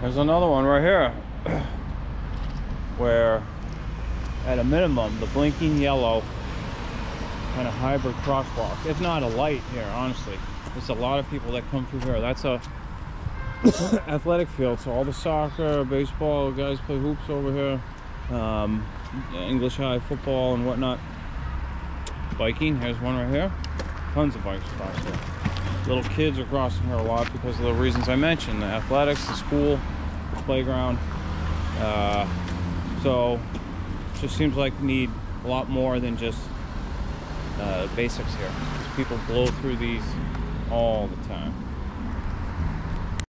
There's another one right here where at a minimum the blinking yellow kind of hybrid crosswalk. If not a light here honestly. There's a lot of people that come through here. That's a athletic field so all the soccer baseball guys play hoops over here um, english high football and whatnot. Biking here's one right here. Tons of bikes across here little kids are crossing here a lot because of the reasons i mentioned the athletics the school the playground uh, so just seems like we need a lot more than just uh, basics here. People blow through these all the time.